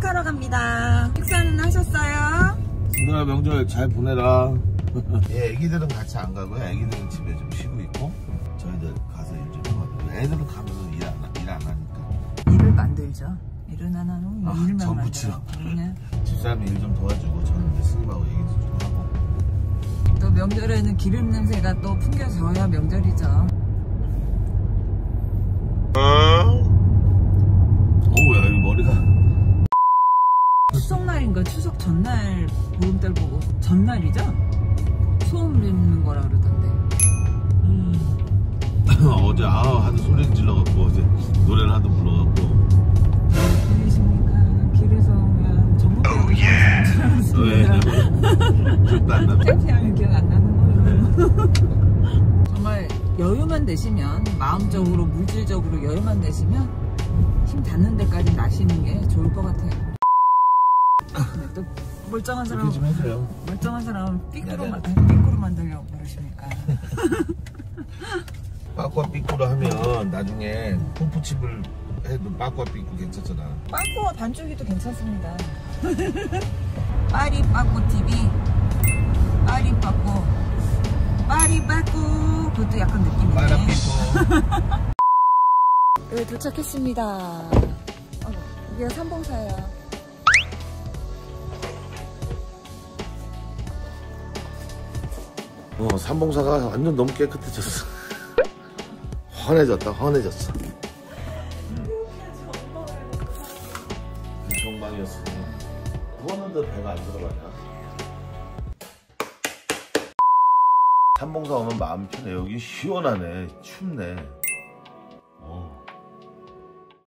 산책하러 갑니다. 식사는 하셨어요? 누나 명절 잘 보내라. 예, 애기들은 같이 안 가고요. 애기들은 집에 좀 쉬고 있고 저희들 가서 일 좀 하고 애들은 가면서 일 안 일 안 하니까 일을 만들죠. 일은 안 하고 아, 일만 전 부치러. 네. 집사람이 일 좀 도와주고 저는 이제 스님하고 얘기도 좀 하고 또 명절에는 기름 냄새가 또 풍겨져야 명절이죠. 전날 보름달 보고 전날이죠? 소음 듣는 거라 그러던데. 어제 아 하도 소리 질러갖고 어제 노래를 하도 불러갖고 들리십니까? 길에서 왜 기억도 안 나네 창피하면 기억 안 나는 걸로. 정말 여유만 되시면 마음적으로 물질적으로 여유만 되시면 힘 닿는 데까지 나시는 게 좋을 것 같아요. 근데 또 멀쩡한 사람 이렇게 좀 해줘요 멀쩡한 사람은 삐꾸로 네, 만 네. 삐꾸로 만들려고 그러십니까? 빠꾸와 삐꾸로 하면 나중에 pom프칩을 해도 빠꾸와 삐꾸 괜찮잖아 빠꾸와 반죽이도 괜찮습니다. 빠리 빠꾸 TV, 빠리 빠꾸, 빠리 빠꾸 그것도 약간 느낌이네. 빠라 삐꾸 네, 도착했습니다. 어, 이게 삼봉사예 어 삼봉사가 완전 너무 깨끗해졌어. 환해졌다 환해졌어. 정방이었어. 그거는데 배가 안 들어가냐? 삼봉사 오면 마음 편해. 여기 시원하네. 춥네